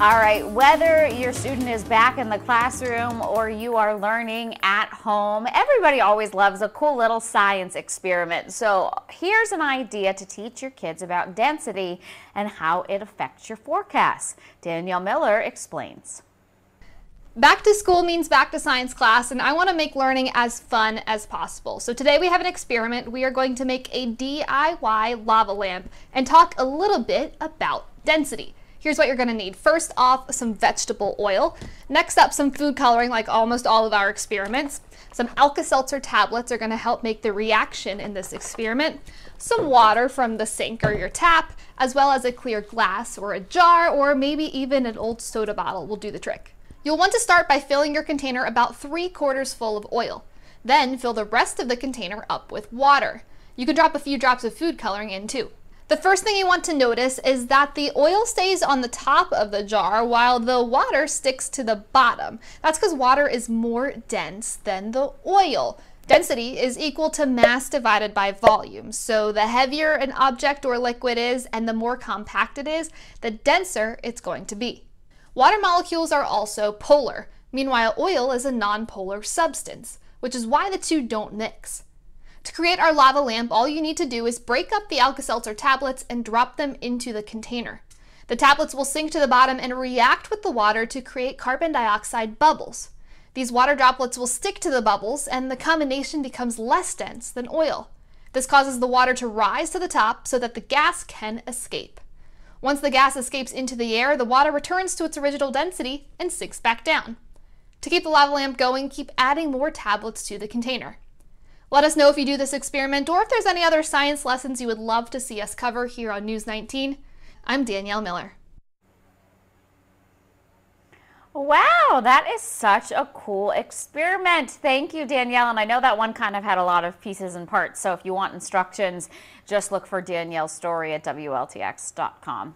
All right, whether your student is back in the classroom or you are learning at home, everybody always loves a cool little science experiment. So here's an idea to teach your kids about density and how it affects your forecast. Danielle Miller explains. Back to school means back to science class, and I want to make learning as fun as possible. So today we have an experiment. We are going to make a DIY lava lamp and talk a little bit about density. Here's what you're gonna need. First off, some vegetable oil. Next up, some food coloring like almost all of our experiments. Some Alka-Seltzer tablets are gonna help make the reaction in this experiment. Some water from the sink or your tap, as well as a clear glass or a jar, or maybe even an old soda bottle will do the trick. You'll want to start by filling your container about three quarters full of oil. Then fill the rest of the container up with water. You can drop a few drops of food coloring in too. The first thing you want to notice is that the oil stays on the top of the jar while the water sticks to the bottom. That's because water is more dense than the oil. Density is equal to mass divided by volume. So the heavier an object or liquid is and the more compact it is, the denser it's going to be. Water molecules are also polar. Meanwhile, oil is a nonpolar substance, which is why the two don't mix. To create our lava lamp, all you need to do is break up the Alka-Seltzer tablets and drop them into the container. The tablets will sink to the bottom and react with the water to create carbon dioxide bubbles. These water droplets will stick to the bubbles and the combination becomes less dense than oil. This causes the water to rise to the top so that the gas can escape. Once the gas escapes into the air, the water returns to its original density and sinks back down. To keep the lava lamp going, keep adding more tablets to the container. Let us know if you do this experiment or if there's any other science lessons you would love to see us cover here on News 19. I'm Danielle Miller. Wow, that is such a cool experiment. Thank you, Danielle. And I know that one kind of had a lot of pieces and parts. So if you want instructions, just look for Danielle's story at WLTX.com.